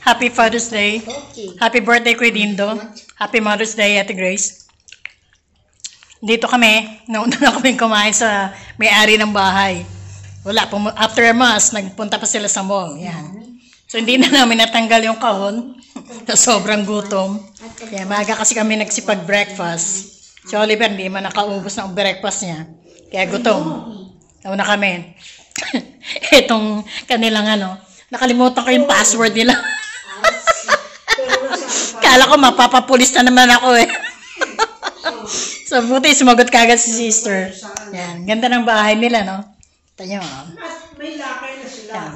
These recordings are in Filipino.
Happy Father's Day. Okay. Happy birthday, Kuya Dindo. Happy Mother's Day, Ate Grace. Dito kami, nauna na kami kumain sa may-ari ng bahay. Wala, after a month, nagpunta pa sila sa mall. Yan. So, hindi na namin natanggal yung kahon sa sobrang gutom. Kaya maga kasi kami nagsipag-breakfast. Si Oliver, hindi man nakaubos ng breakfast niya. Kaya gutom. Nauna kami. Itong kanilang ano, nakalimutan ko yung password nila. Kala ko mapapapulis na naman ako eh. so, buti sumagot kagad si sister. Yan, ganda ng bahay nila, no? Tayo, oh. At may lakay na sila. Yan.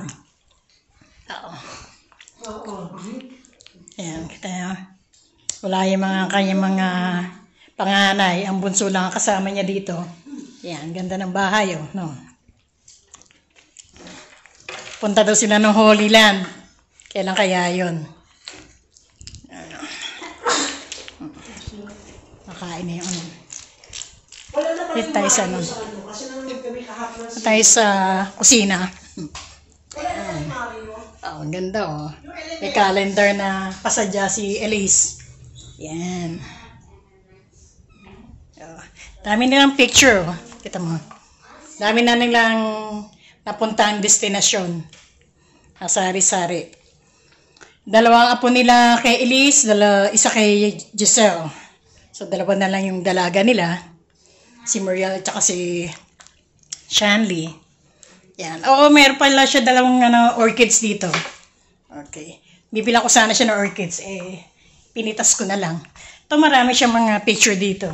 Oo. Oo. Yan, kita nyo. Wala yung mga kanyang mga panganay. Ang bunso lang ang kasama niya dito. Yan, ganda ng bahay, oh. No? Punta daw sila ng Holy Land. Kailan kaya yun? Ano? Makain na yung ano. Dito tayo sa ano. Sa... Tayo sa kusina. Oh, ang ganda oh. May calendar na pasadya si Elise. Yan. Oh, dami nilang picture. Oh. Kita mo. Dami na nilang napuntang destinasyon. Sa sari-sari. Dalawang apo nila kay Elise, dala, isa kay Giselle. So, dalawa na lang yung dalaga nila. Si Muriel at saka si Shanley. Yan. Oo, meron pala siya dalawang ano, orchids dito. Okay. Bibila ko sana siya ng orchids. Eh, pinitas ko na lang. Ito marami siyang mga picture dito.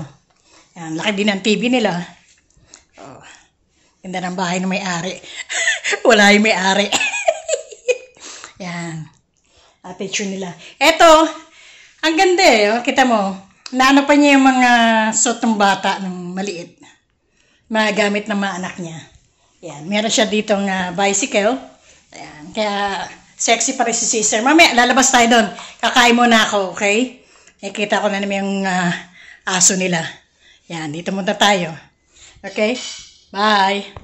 Yan. Laki din ng TV nila. Ganda ng bahay ng may-ari. Wala yung may-ari. Yan. Ah, picture nila. Eto, ang ganda eh. Oh. Kita mo. Naano pa niya yung mga suot ng bata ng maliit. Mga gamit ng mga anak niya. Yan. Meron siya ditong ah, bicycle. Ayan. Kaya sexy pa rin si sister. Mamaya, lalabas tayo doon. Kakain muna ako, okay? Nakikita ko na naman yung ah, aso nila. Yan. Dito muna tayo. Okay? Bye!